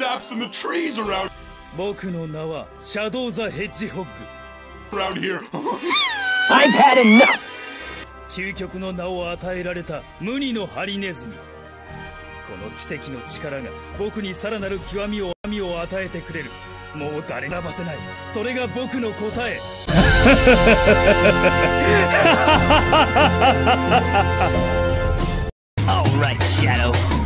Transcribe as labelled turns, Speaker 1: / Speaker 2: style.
Speaker 1: saps than the trees around.
Speaker 2: 僕の名はシャドウザヘッジホッグ。
Speaker 1: Around here.
Speaker 3: I've had enough.
Speaker 2: 究極の名を与えられた無二のハリネズミ。この奇跡の力が僕にさらなる極みをみを与えてくれる。もう誰だばせない。それが僕の答え。